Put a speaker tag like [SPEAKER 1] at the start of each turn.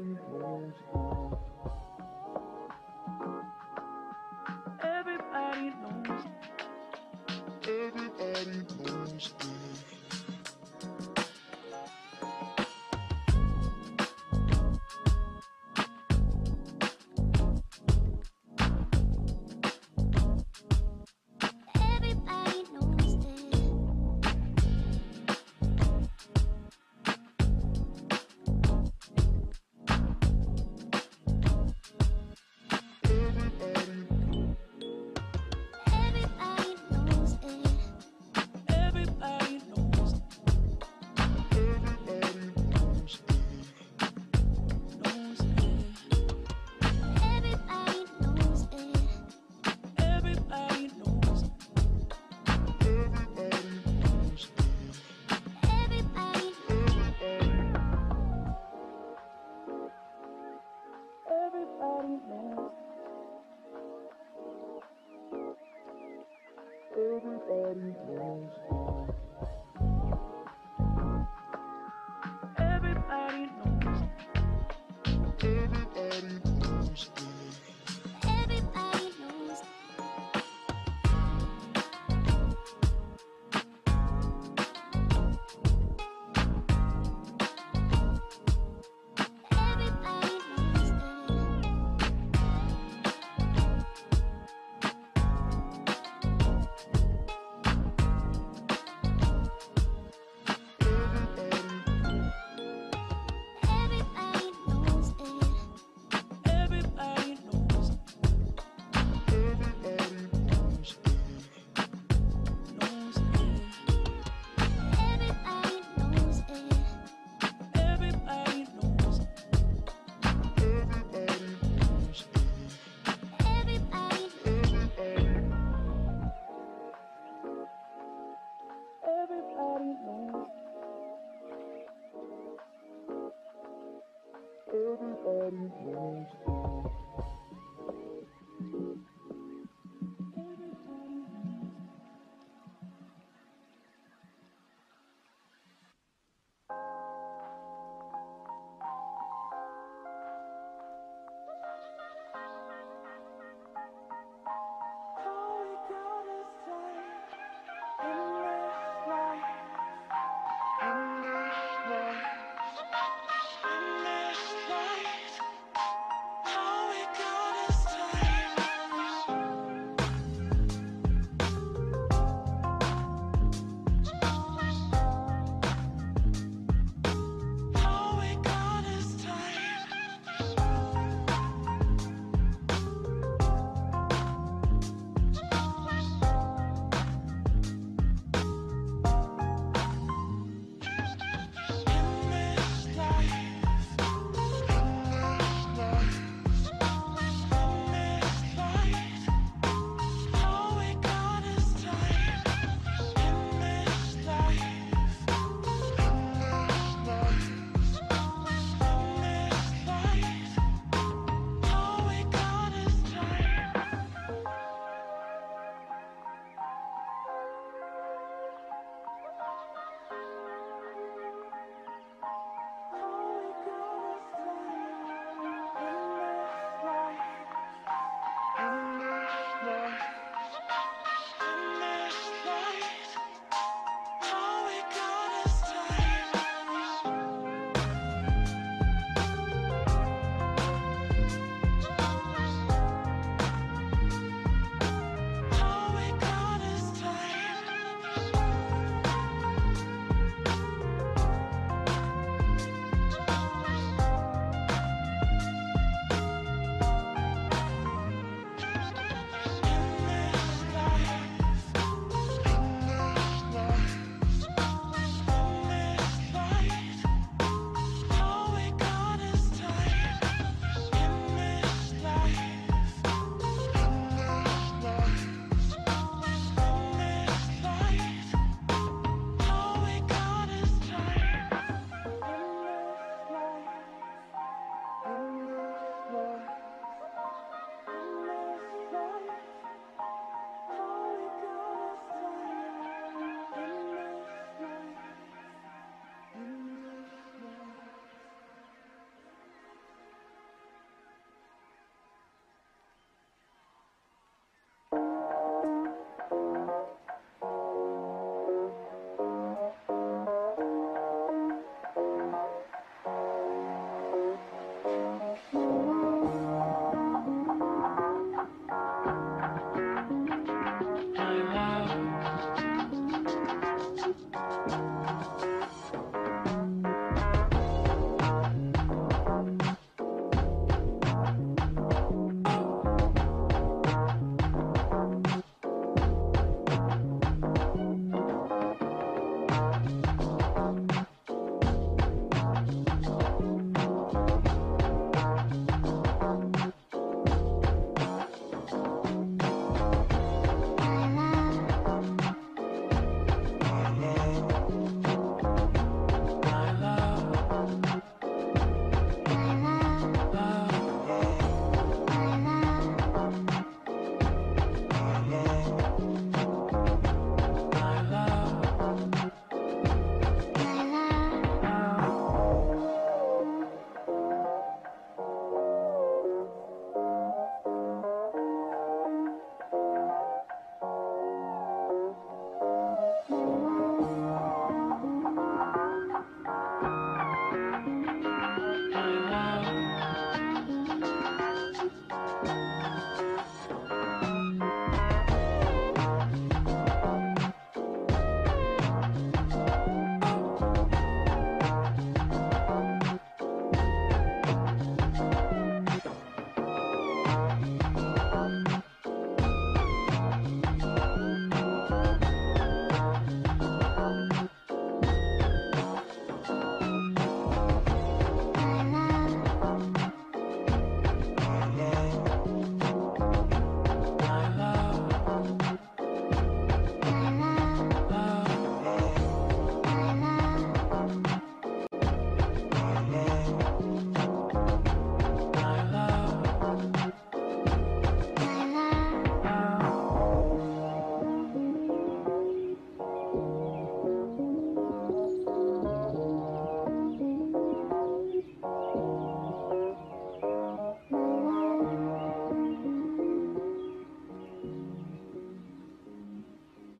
[SPEAKER 1] Everybody moves on. everybody knows.